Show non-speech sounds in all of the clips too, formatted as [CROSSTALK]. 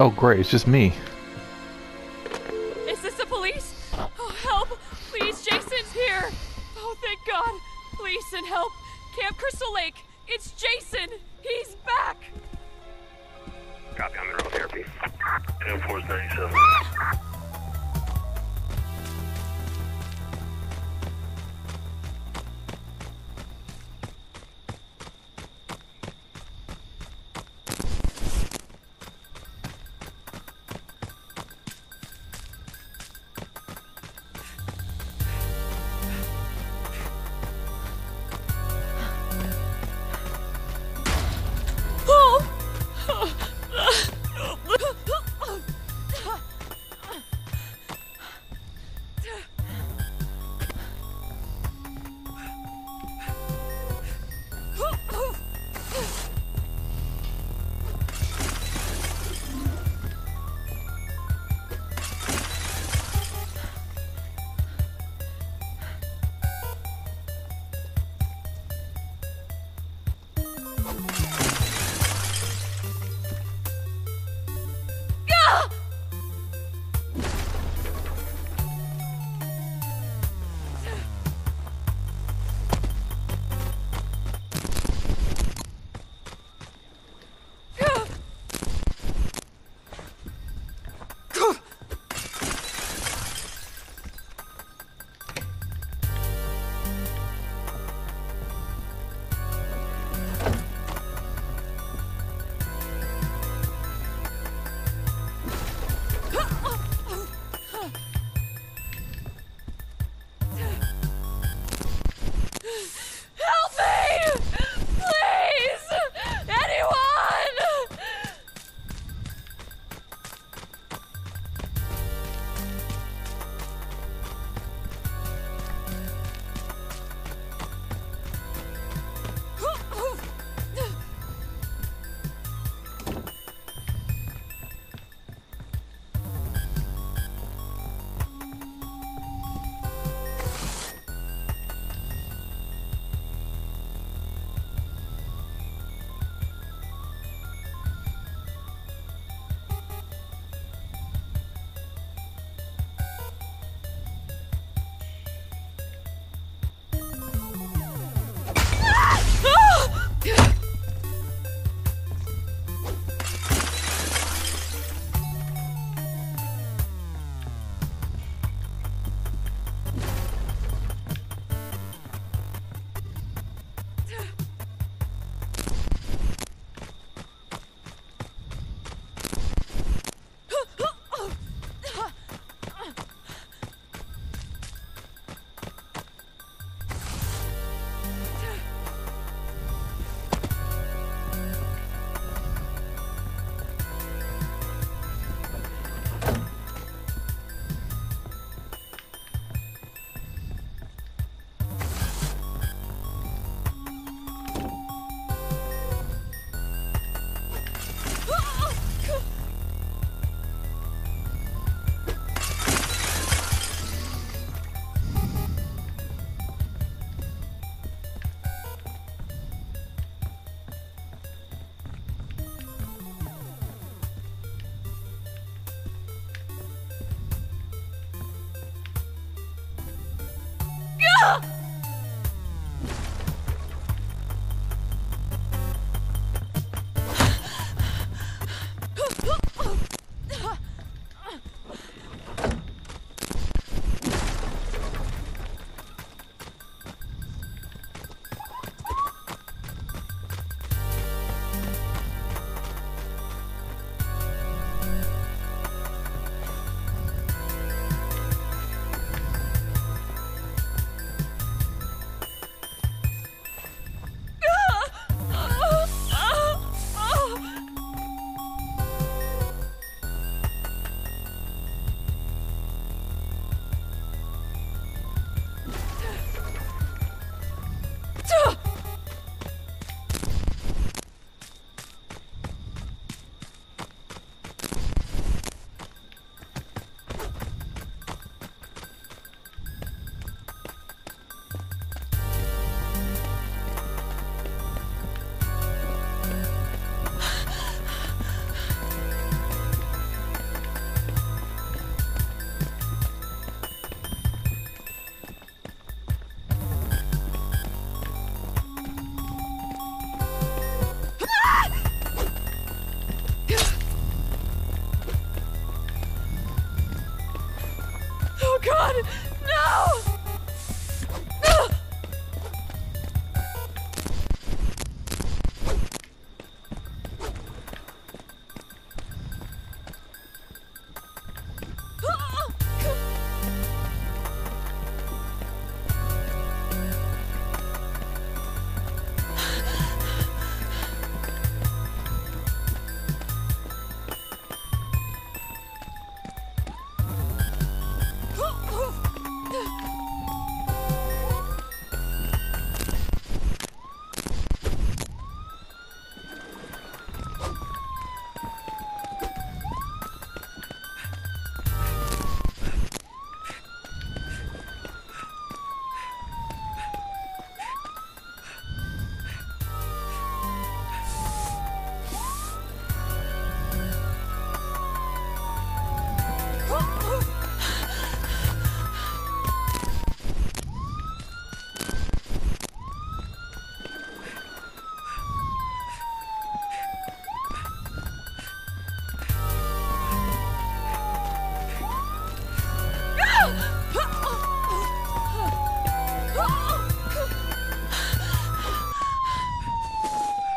Oh, great, it's just me. Is this the police? Oh, help! Please, Jason's here! Oh, thank God! Please and help! Camp Crystal Lake! It's Jason! He's back! Copy, I'm in real therapy. Air Force 97. Ah! あ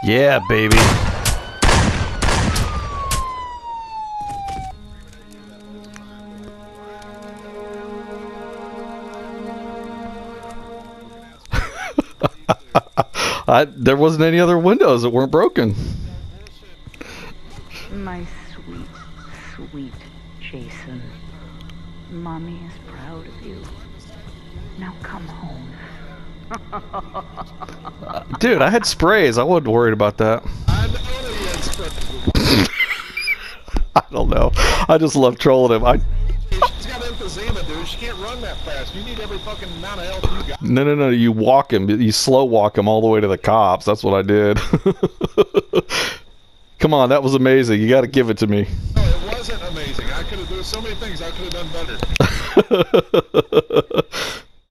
Yeah, baby. [LAUGHS] I, there wasn't any other windows that weren't broken. My sweet, sweet Jason. Mommy is proud of you. Now come home. Dude, I had sprays. I wasn't worried about that. I know that he had spread. I don't know. I just love trolling him. I She's got emphysema, dude. She can't run that fast. You need every fucking amount of health you got. no no no. You walk him. You slow walk him all the way to the cops. That's what I did. [LAUGHS] Come on, that was amazing. You got to give it to me. No, it wasn't amazing. I could have done so many things I could have done better. [LAUGHS]